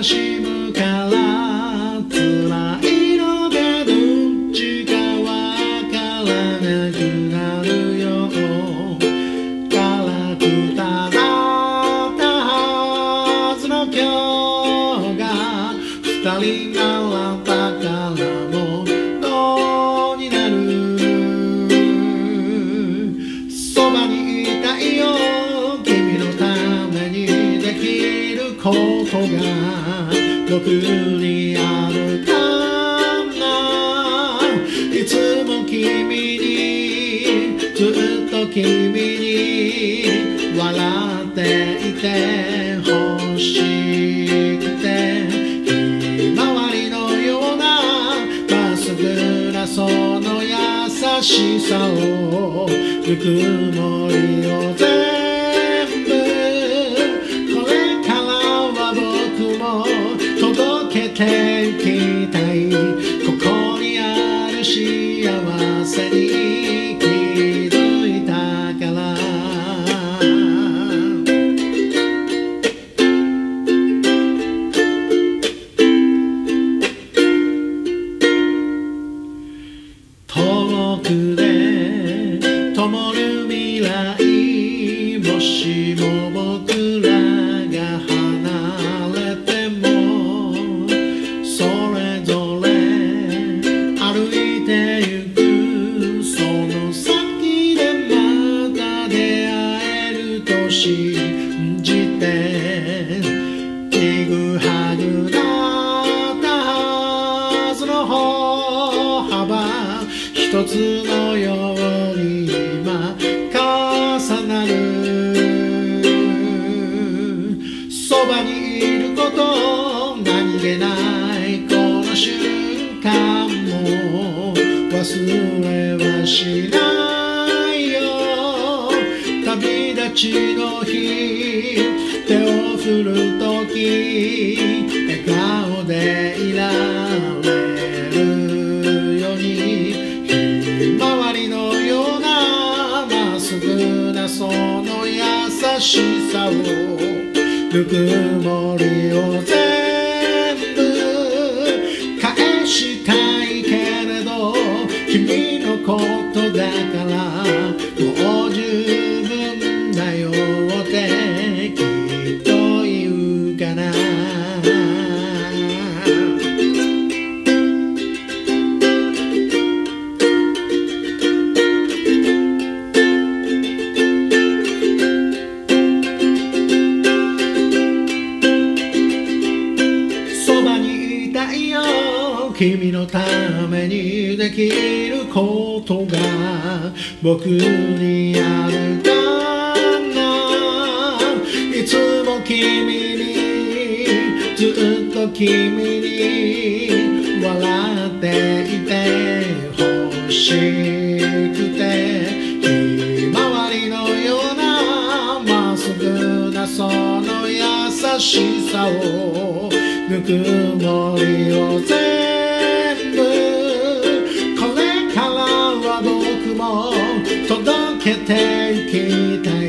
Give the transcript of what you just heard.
悲しむから辛いのでどっちかわからなくなるよ辛くただったはずの今日が二人並んだこが僕にあるかないつも君にずっと君に笑っていて欲しくてひまわりのようなまっすぐなその優しさをぬくもりを全ていきたいここにある幸せに気づいたから。遠くで灯る未来もしもつのように今重なるそばにいること何気ないこの瞬間も忘れはしないよ。旅立ちの日手を振るときぬくもりを全部返したいけれど君のことだから。君のためにできることが僕にあるかないつも君にずっと君に笑っていて欲しくてひまわりのようなまっすぐなその優しさをぬくもりを全けていきたい